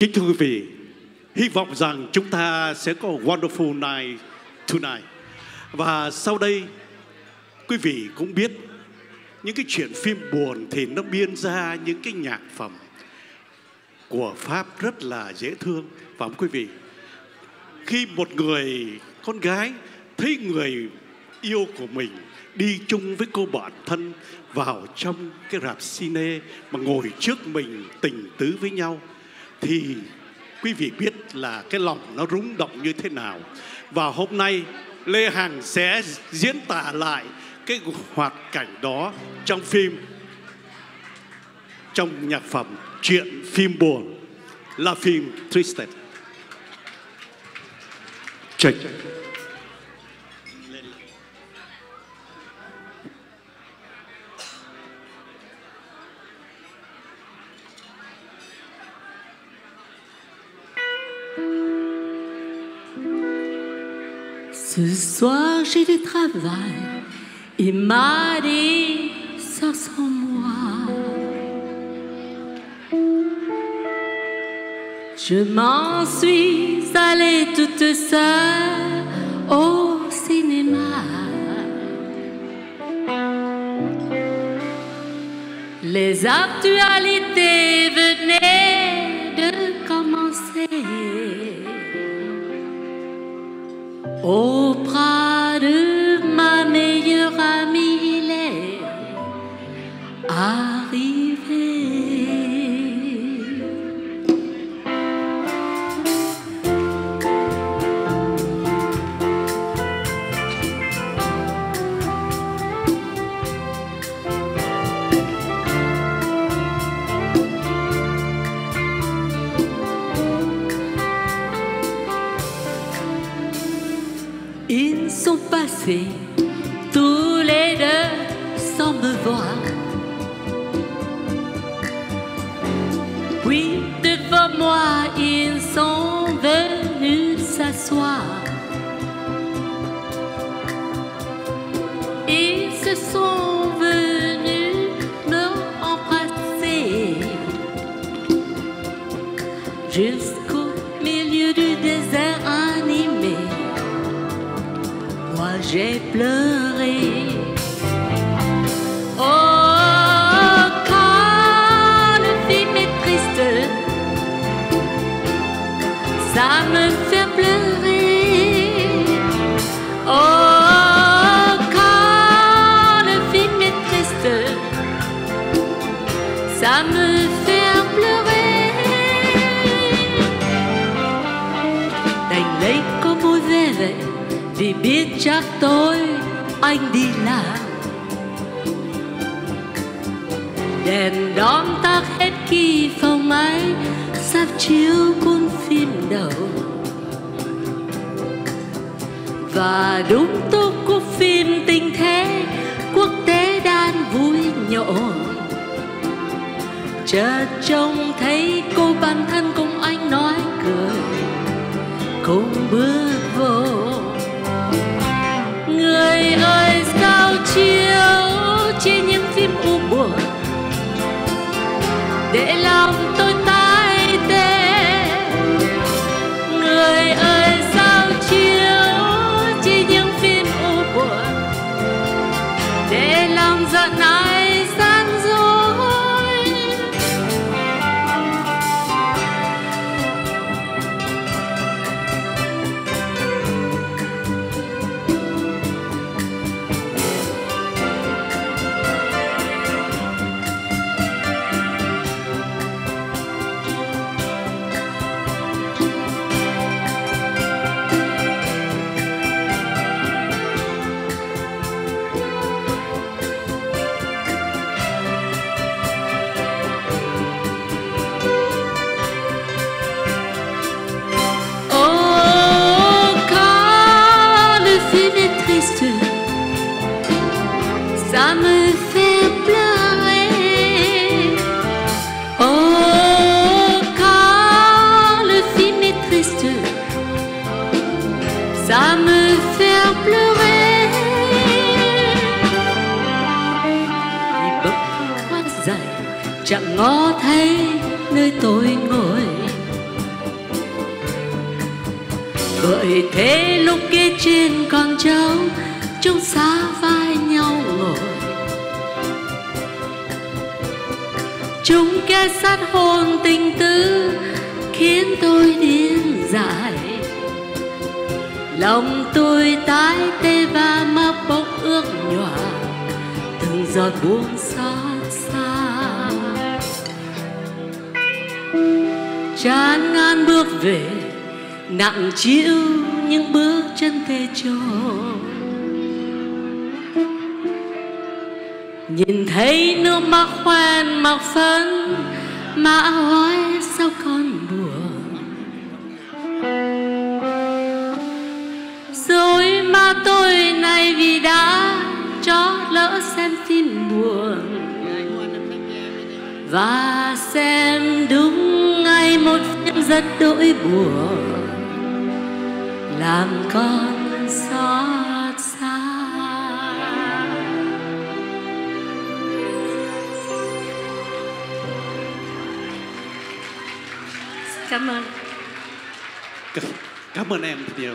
Kính thưa quý vị, hy vọng rằng chúng ta sẽ có wonderful night tonight. Và sau đây, quý vị cũng biết những cái chuyện phim buồn thì nó biên ra những cái nhạc phẩm của Pháp rất là dễ thương. và quý vị? Khi một người con gái thấy người yêu của mình đi chung với cô bạn thân vào trong cái rạp cine mà ngồi trước mình tình tứ với nhau thì quý vị biết là cái lòng nó rúng động như thế nào. Và hôm nay, Lê Hằng sẽ diễn tả lại cái hoạt cảnh đó trong phim, trong nhạc phẩm chuyện phim buồn, là phim Twisted. Check. Ce soir j'ai du travail, il m'a dit sors sans moi. Je m'en suis allée toute seule au cinéma. Les actualités venaient de commencer. Oh. Tous les deux sans me voir. Puis devant moi, ils sont venus s'asseoir. Ils se sont venus me embrasser jusqu'au j'ai pleuré. Oh, quand le film est triste, ça me fait pleurer. Chắc tối anh đi làm. Đèn đóm tắt hết khi phòng ấy sắp chiếu cuốn phim đầu. Và đúng tốt của phim tình thế, quốc tế đang vui nhộn. Chợt trông thấy cô bạn để lòng tôi ngó thấy nơi tôi ngồi. Bởi thế lúc kia trên con cháu chúng xa vai nhau ngồi. Chúng kê sát hồn tình tứ, khiến tôi điên dại. Lòng tôi tái tê và mắt bốc ước nhòa, từng giọt buông chán ngàn bước về, nặng chịu những bước chân tê trôi nhìn thấy nước mắt khoen mặc phấn, mà hỏi sao con buồn. Rồi mà tôi này vì đã cho lỡ xem phim buồn. Và xem đúng rất đỗi buồn. Làm con xót xa. Cảm ơn. Cảm ơn em nhiều